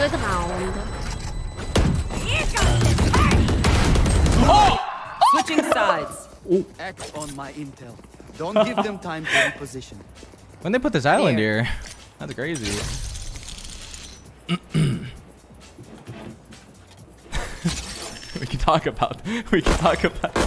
Good round. Switching sides. Act on my intel. Don't give them time to reposition. When they put this island Here. here, that's crazy. we can talk about. We can talk about.